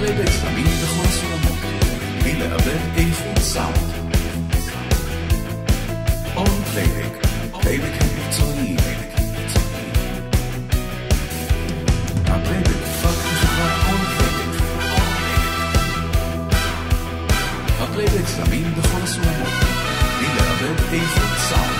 הפלייבק אמין בכל הסולמות, בלי לאבד איכות סאונד. און פלייבק, פלייבקים מקצועיים. הפלייבק הופק בחברת און פלייבק. הפלייבק זמין בכל הסולמות, בלי לאבד איכות סאונד.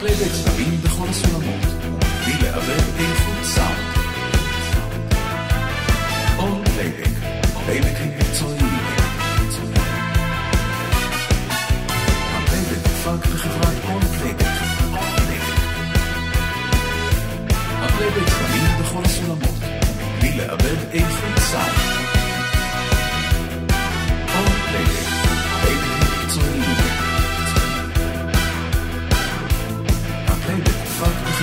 הפלייבק זמין בכל הסולמות, בלי לאבד איכות סאונד. און פלייבק, פלייבקים מקצועיים. הפלייבק הופק בחברת און פלייבק. הפלייבק זמין בכל הסולמות, בלי לאבד איכות fuck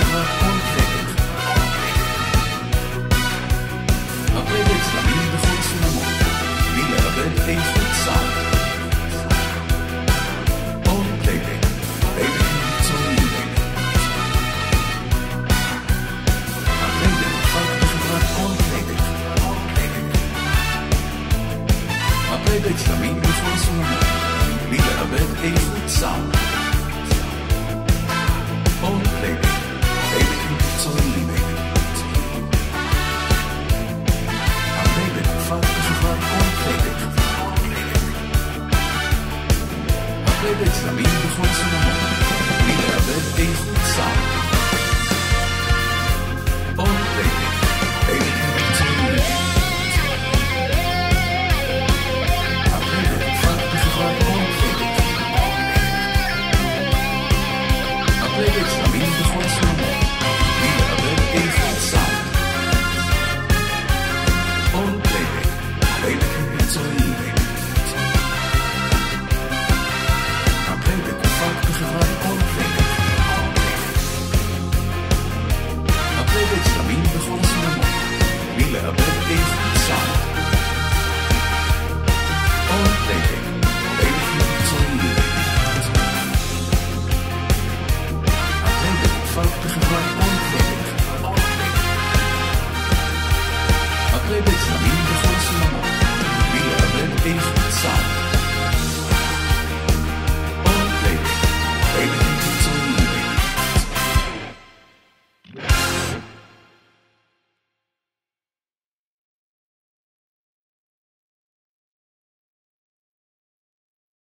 תמיד בכל צורה, בלי לאבד איכות סאונד. און פלייבק